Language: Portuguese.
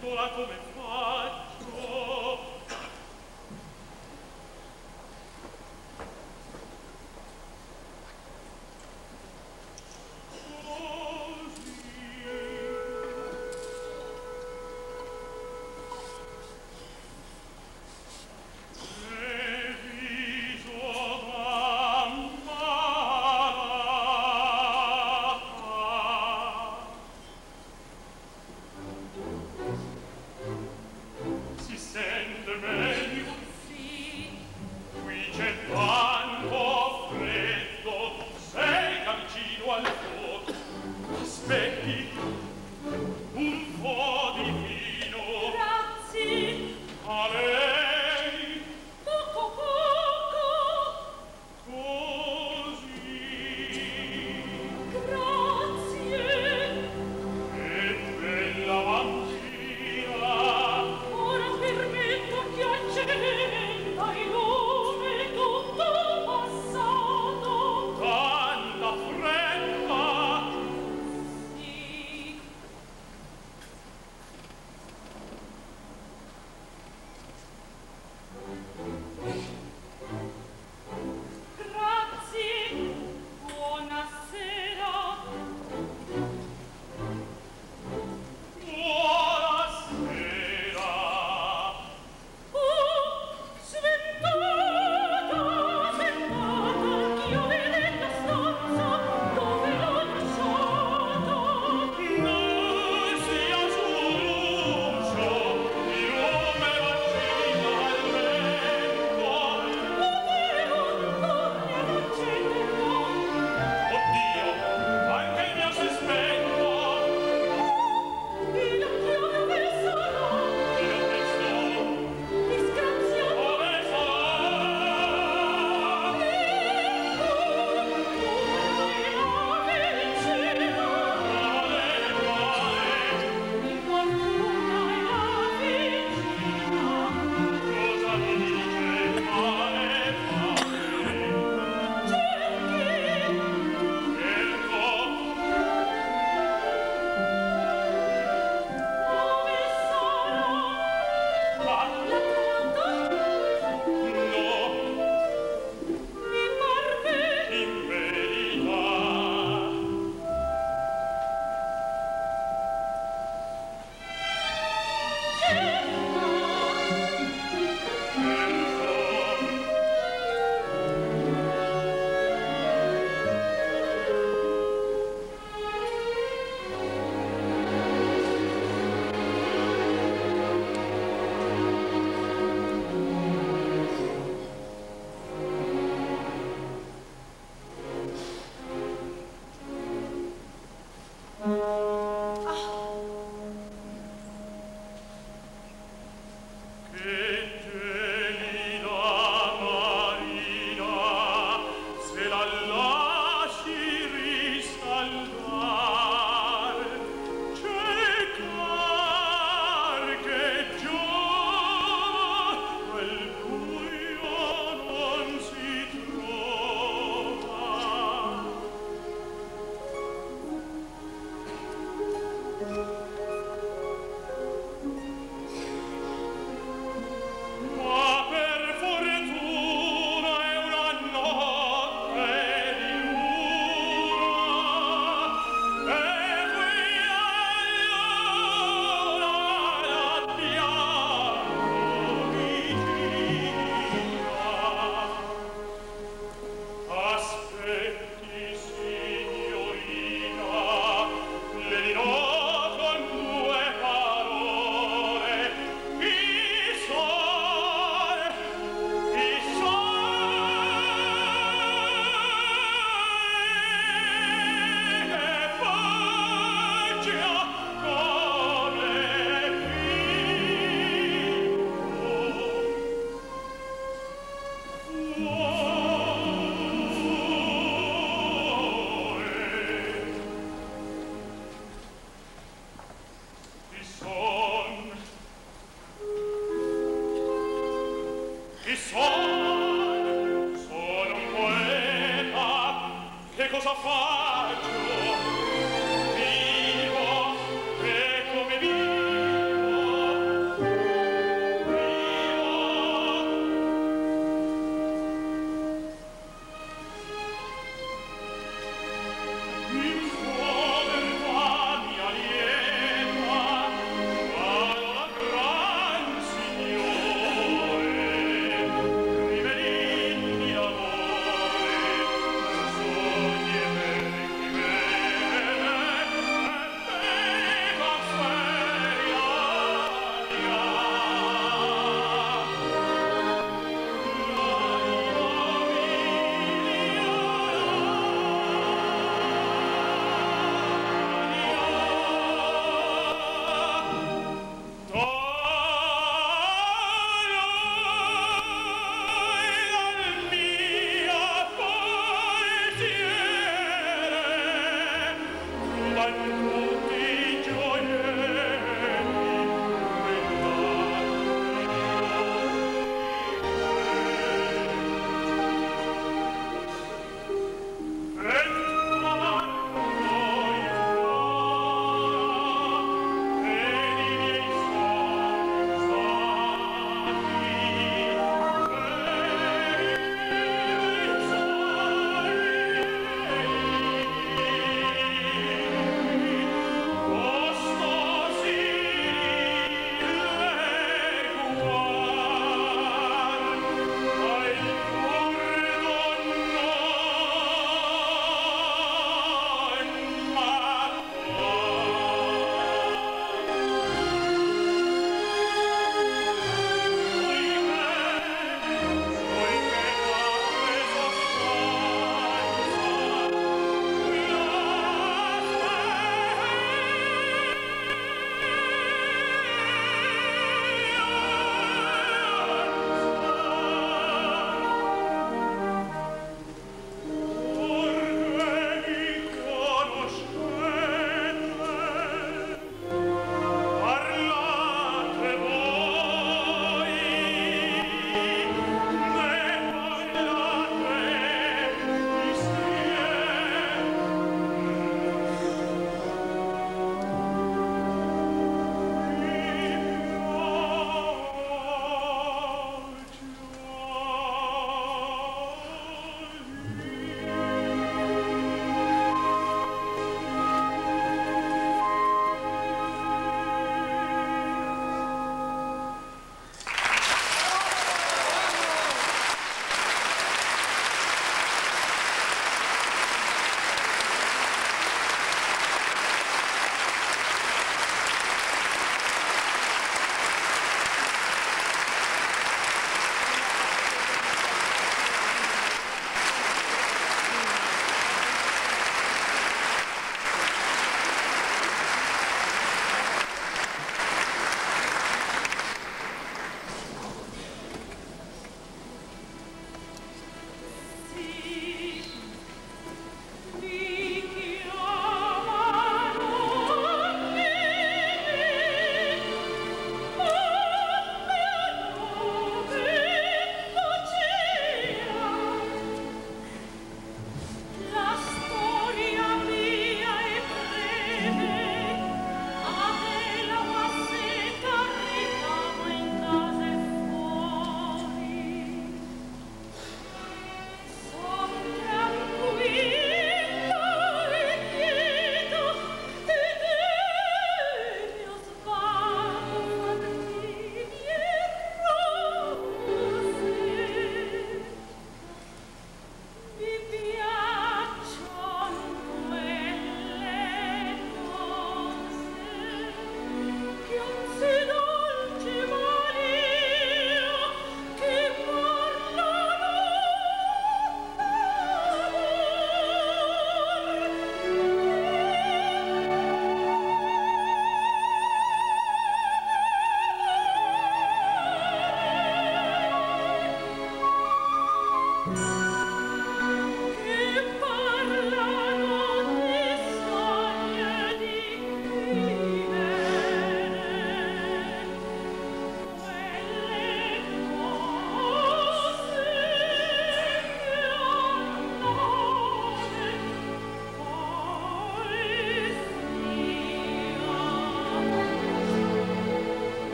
piccola come